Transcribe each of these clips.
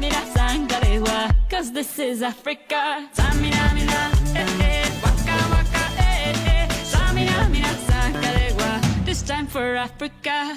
mira cause this is Africa. Eh eh, waka waka eh eh. This time for Africa.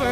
for